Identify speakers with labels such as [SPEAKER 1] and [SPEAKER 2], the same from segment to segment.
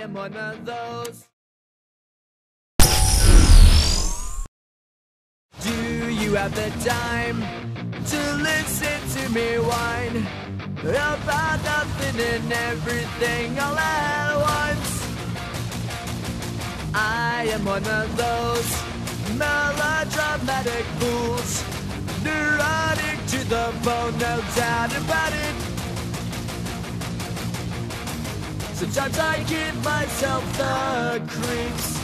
[SPEAKER 1] am one of those. Do you have the time to listen to me whine about nothing and everything all at once? I am one of those melodramatic fools, neurotic to the bone, no doubt about it. Sometimes I give myself the creeps.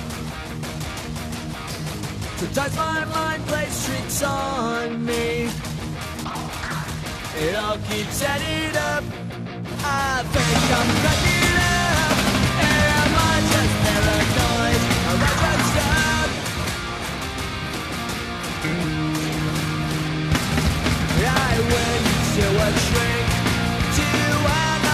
[SPEAKER 1] Sometimes my mind plays tricks on me. It all keeps adding up. I think I'm cracking up. Am I just paranoid? Am I just up? Mm. I went to a shrink to analyze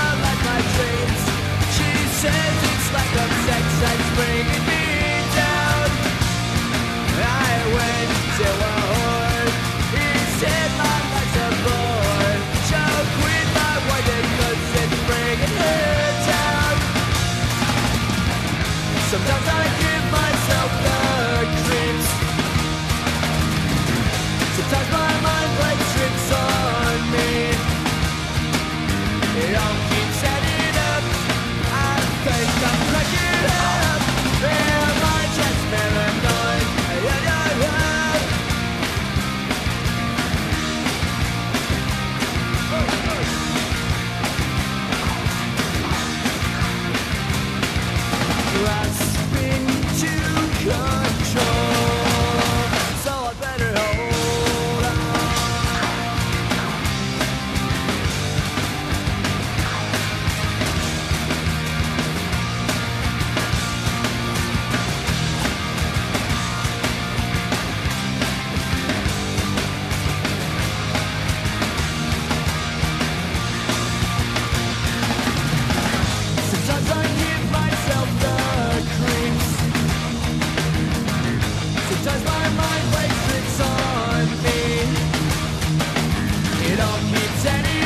[SPEAKER 1] come Sometimes my mind plays tricks on me. It all keeps ending.